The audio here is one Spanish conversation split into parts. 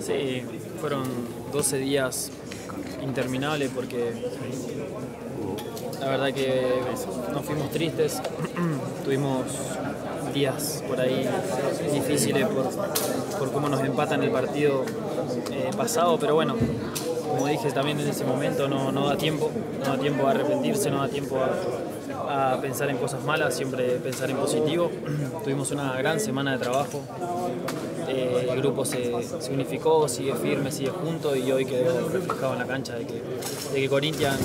Sí, fueron 12 días interminables porque la verdad que nos fuimos tristes, tuvimos días por ahí difíciles por, cómo nos empatan el partido eh, pasado, pero bueno, como dije también en ese momento, no, no da tiempo, no da tiempo a arrepentirse, no da tiempo a, pensar en cosas malas, siempre pensar en positivo. Tuvimos una gran semana de trabajo, grupo se, unificó, sigue firme, sigue junto y hoy quedó reflejado en la cancha de que, de que Corinthians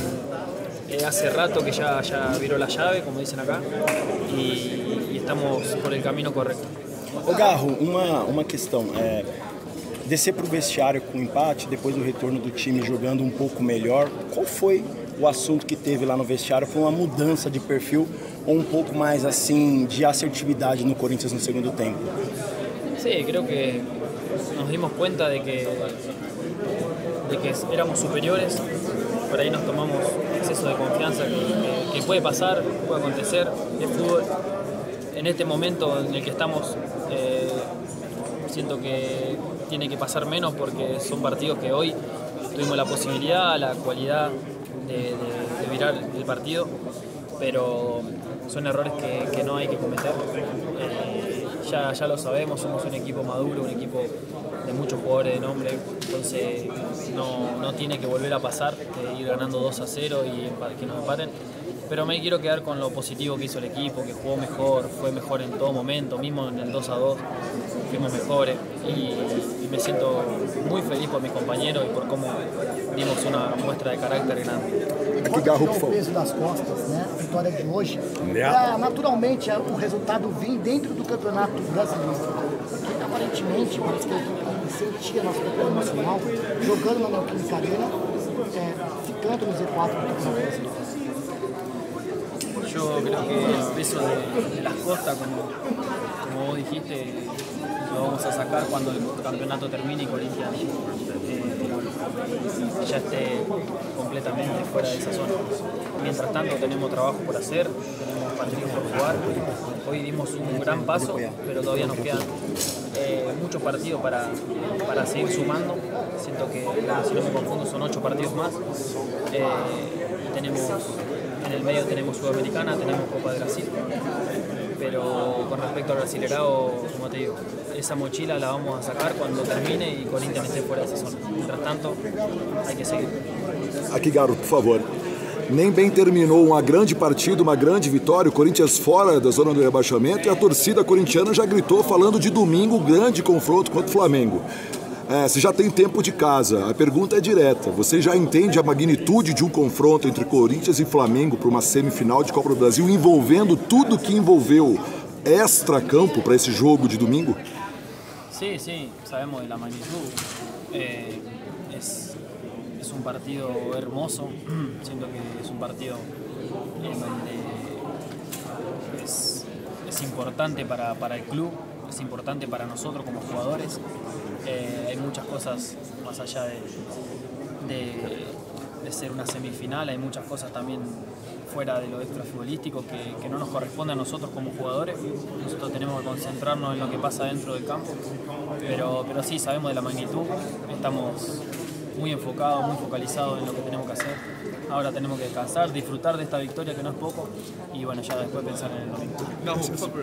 eh, hace rato que ya, ya viró la llave, como dicen acá, y, y estamos por el camino correcto. Ô Garro, uma, uma questão. É, descer para o vestiário com empate, depois do retorno do time jogando um pouco melhor, qual foi o assunto que teve lá no vestiário? Foi uma mudança de perfil ou um pouco mais assim de assertividade no Corinthians no segundo tempo? Sí, creo que nos dimos cuenta de que, de que éramos superiores, por ahí nos tomamos exceso de confianza que, puede pasar, puede acontecer, es fútbol. En este momento en el que estamos, eh, siento que tiene que pasar menos porque son partidos que hoy tuvimos la posibilidad, la cualidad de, virar el partido, pero son errores que, no hay que cometer. Eh, ya, ya lo sabemos, somos un equipo maduro, un equipo de muchos jugadores de nombre, entonces no, no tiene que volver a pasar, de ir ganando 2 a 0 y que nos empaten. Pero me quiero quedar con lo positivo que hizo el equipo, que jugó mejor, fue mejor en todo momento, mismo en el 2 a 2 fuimos mejores y, me siento muy feliz por mis compañeros y por cómo dimos una muestra de carácter grande. Aqui, Garro, por favor. o peso das costas, né? A vitória de hoje. É, naturalmente, o resultado vem dentro do campeonato brasileiro. Porque, aparentemente, parece que a equipe sentia nosso campeonato nacional, jogando na Neoquímica Arena, é, ficando no Z4 do campeonato brasileiro. Yo creo que el peso de, de las costas, como, como vos dijiste, a sacar cuando el campeonato termine y Corinthians eh, ya esté completamente fuera de esa zona. Mientras tanto tenemos trabajo por hacer, tenemos partidos por jugar. Hoy dimos un gran paso, pero todavía nos quedan eh, muchos partidos para, para seguir sumando. Siento que, si no me confundo, son ocho partidos más. Eh, tenemos en el medio tenemos Sudamericana, tenemos Copa de Brasil, pero con respecto al Brasilerado, como te digo, esa mochila la vamos a sacar cuando termine y Corinthians esté fuera de esa zona. Mientras tanto, hay que seguir. Aqui, garoto, por favor. Nem bem terminou uma grande partida, uma grande vitória, o Corinthians fora da zona do rebaixamento e a torcida corintiana já gritou falando de domingo, grande confronto contra o Flamengo. É, você já tem tempo de casa. A pergunta é direta. Você já entende a magnitude de um confronto entre Corinthians e Flamengo para uma semifinal de Copa do Brasil, envolvendo tudo que envolveu extra-campo para esse jogo de domingo? Sim, sim, sabemos da magnitude. É, é, é um partido hermoso. Siento que é um partido em onde é importante para, para o clube. es importante para nosotros como jugadores. Eh, hay muchas cosas más allá de, de, ser una semifinal, hay muchas cosas también fuera de lo extrafutbolístico que, no nos corresponde a nosotros como jugadores. Nosotros tenemos que concentrarnos en lo que pasa dentro del campo, pero, pero sí sabemos de la magnitud, estamos muy enfocados, muy focalizados en lo que tenemos que hacer. Ahora tenemos que descansar, disfrutar de esta victoria que no es poco y bueno, ya después pensar en el domingo.